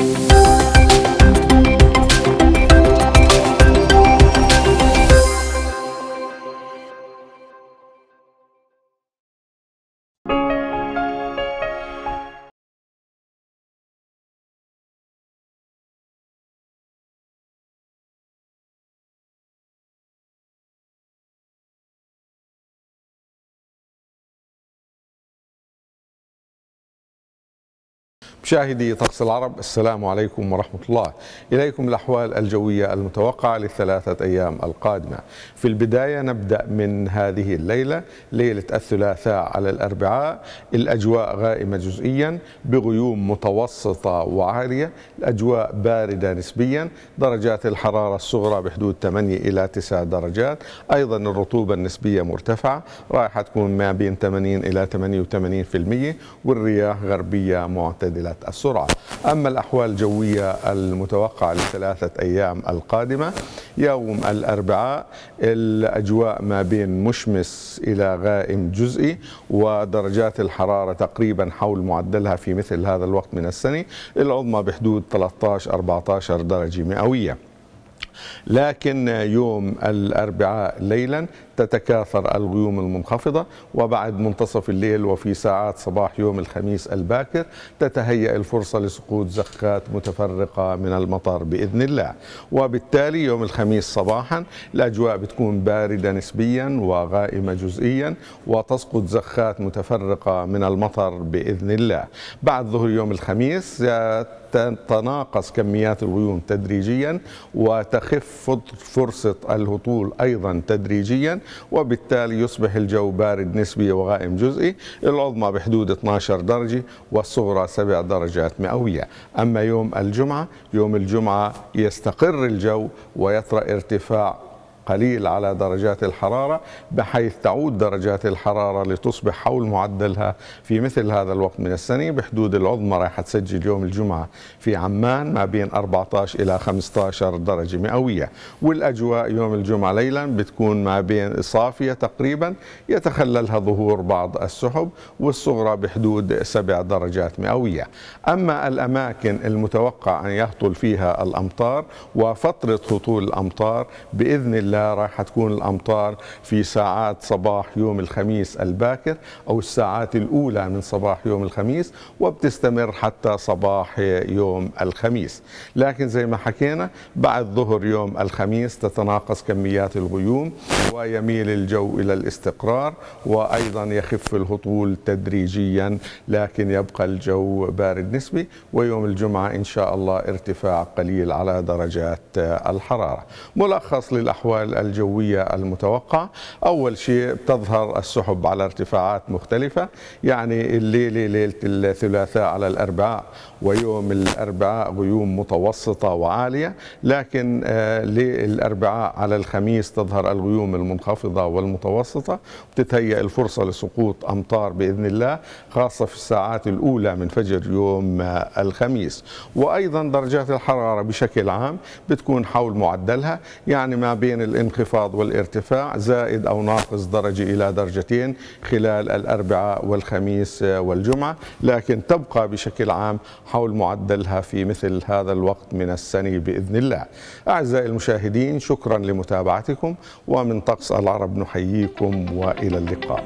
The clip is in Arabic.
Música مشاهدي طقس العرب السلام عليكم ورحمة الله. إليكم الأحوال الجوية المتوقعة للثلاثة أيام القادمة. في البداية نبدأ من هذه الليلة ليلة الثلاثاء على الأربعاء. الأجواء غائمة جزئيا بغيوم متوسطة وعالية. الأجواء باردة نسبيا. درجات الحرارة الصغرى بحدود 8 إلى 9 درجات. أيضا الرطوبة النسبية مرتفعة رايحة تكون ما بين 80 إلى 88% والرياح غربية معتدلة. السرعة. أما الأحوال الجوية المتوقعة لثلاثة أيام القادمة يوم الأربعاء الأجواء ما بين مشمس إلى غائم جزئي ودرجات الحرارة تقريبا حول معدلها في مثل هذا الوقت من السنة العظمى بحدود 13-14 درجة مئوية. لكن يوم الأربعاء ليلا تتكاثر الغيوم المنخفضة وبعد منتصف الليل وفي ساعات صباح يوم الخميس الباكر تتهيأ الفرصة لسقوط زخات متفرقة من المطر بإذن الله. وبالتالي يوم الخميس صباحا الأجواء بتكون باردة نسبيا وغائمة جزئيا وتسقط زخات متفرقة من المطر بإذن الله. بعد ظهر يوم الخميس تتناقص كميات الغيوم تدريجيا وتخف فرصة الهطول أيضا تدريجيا وبالتالي يصبح الجو بارد نسبي وغائم جزئي العظمى بحدود 12 درجة والصغرى 7 درجات مئوية. أما يوم الجمعة يوم الجمعة يستقر الجو ويطرأ ارتفاع قليل على درجات الحرارة بحيث تعود درجات الحرارة لتصبح حول معدلها في مثل هذا الوقت من السنة. بحدود العظمى راح تسجل يوم الجمعة في عمان ما بين 14 إلى 15 درجة مئوية. والأجواء يوم الجمعة ليلا بتكون ما بين صافية تقريبا يتخللها ظهور بعض السحب والصغرى بحدود 7 درجات مئوية. أما الأماكن المتوقع أن يهطل فيها الأمطار وفترة هطول الأمطار بإذن الله راح تكون الأمطار في ساعات صباح يوم الخميس الباكر أو الساعات الأولى من صباح يوم الخميس وبتستمر حتى صباح يوم الخميس. لكن زي ما حكينا بعد ظهر يوم الخميس تتناقص كميات الغيوم ويميل الجو إلى الاستقرار وأيضا يخف الهطول تدريجيا لكن يبقى الجو بارد نسبي ويوم الجمعة إن شاء الله ارتفاع قليل على درجات الحرارة. ملخص للأحوال الجوية المتوقعة أول شيء تظهر السحب على ارتفاعات مختلفة يعني الليلة ليلة الثلاثاء على الأربعاء ويوم الأربعاء غيوم متوسطة وعالية. لكن للأربعاء على الخميس تظهر الغيوم المنخفضة والمتوسطة. بتتهيأ الفرصة لسقوط أمطار بإذن الله خاصة في الساعات الأولى من فجر يوم الخميس. وأيضا درجات الحرارة بشكل عام بتكون حول معدلها يعني ما بين الانخفاض والارتفاع زائد أو ناقص درجة إلى درجتين خلال الأربعاء والخميس والجمعة لكن تبقى بشكل عام حول معدلها في مثل هذا الوقت من السنة بإذن الله. أعزائي المشاهدين شكرا لمتابعتكم ومن طقس العرب نحييكم وإلى اللقاء.